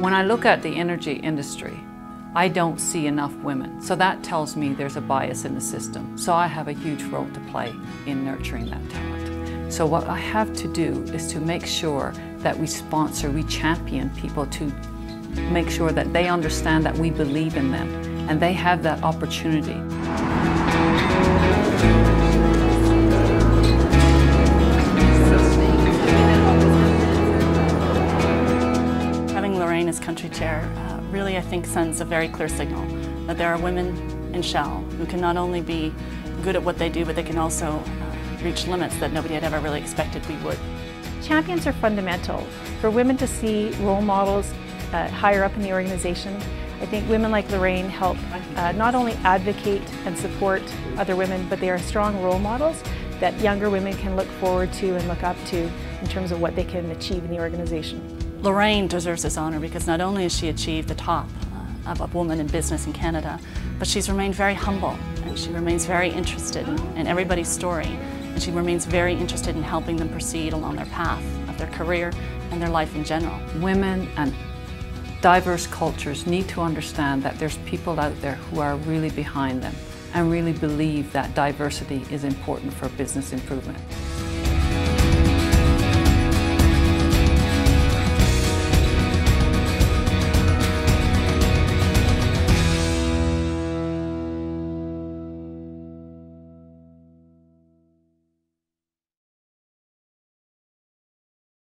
When I look at the energy industry, I don't see enough women. So that tells me there's a bias in the system. So I have a huge role to play in nurturing that talent. So what I have to do is to make sure that we sponsor, we champion people to make sure that they understand that we believe in them and they have that opportunity. As country chair uh, really, I think, sends a very clear signal that there are women in Shell who can not only be good at what they do, but they can also uh, reach limits that nobody had ever really expected we would. Champions are fundamental. For women to see role models uh, higher up in the organization, I think women like Lorraine help uh, not only advocate and support other women, but they are strong role models that younger women can look forward to and look up to in terms of what they can achieve in the organization. Lorraine deserves this honor because not only has she achieved the top uh, of a woman in business in Canada, but she's remained very humble and she remains very interested in, in everybody's story and she remains very interested in helping them proceed along their path of their career and their life in general. Women and diverse cultures need to understand that there's people out there who are really behind them and really believe that diversity is important for business improvement.